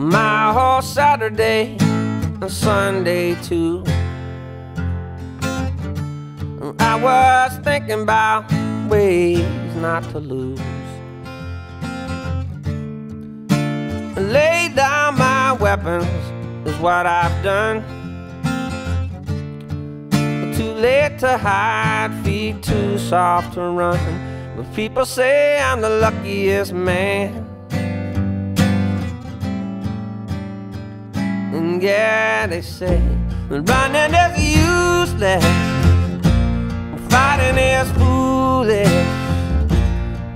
My whole Saturday and Sunday too. I was thinking about ways not to lose. Lay down my weapons is what I've done. Too late to hide, feet too soft to run. But people say I'm the luckiest man. Yeah, they say running is useless, fighting is foolish.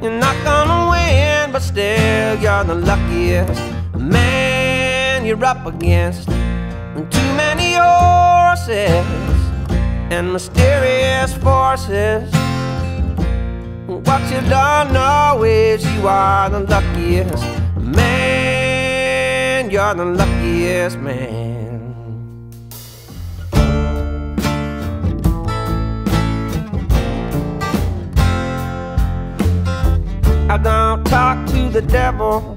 You're not gonna win, but still you're the luckiest man you're up against. Too many horses and mysterious forces. What you don't know is you are the luckiest. You're the luckiest man. I don't talk to the devil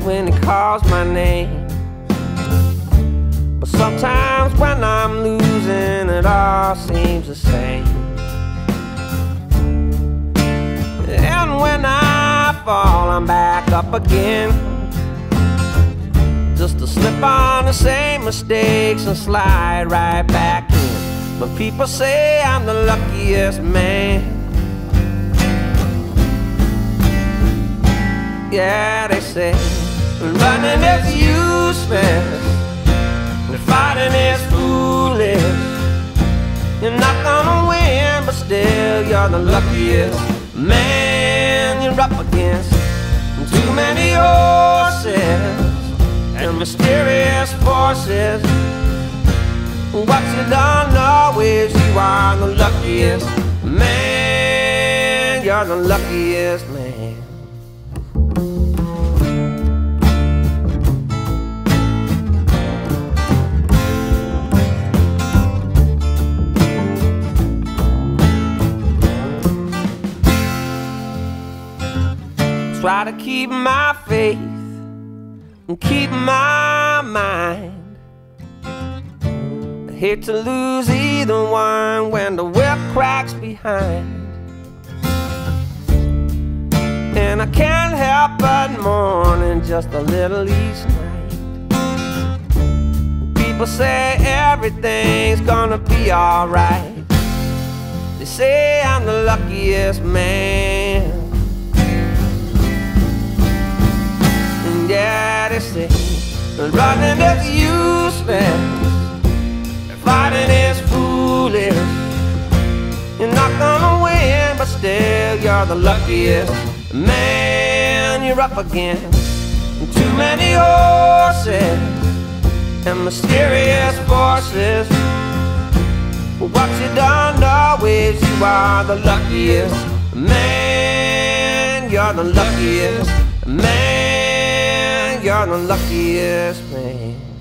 when he calls my name. But sometimes when I'm losing, it all seems the same. And when I fall, I'm back up again. Slip on the same mistakes and slide right back in. But people say I'm the luckiest man. Yeah, they say running is useless, and fighting is foolish. You're not gonna win, but still you're the luckiest man you're up against. Too many horses and mysterious forces. What you don't know oh, is you are the luckiest man. You're the luckiest man. Try to keep my faith and keep my mind. I hate to lose either one when the whip cracks behind. And I can't help but mourning just a little each night. People say everything's gonna be alright. They say I'm the luckiest man. Running is useless, fighting is foolish. You're not gonna win, but still you're the luckiest man you're up against. Too many horses and mysterious forces. What you don't know is you are the luckiest man. You're the luckiest man you're the luckiest man.